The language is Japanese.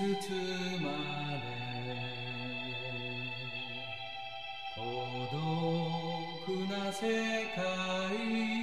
包まれ孤独な世界。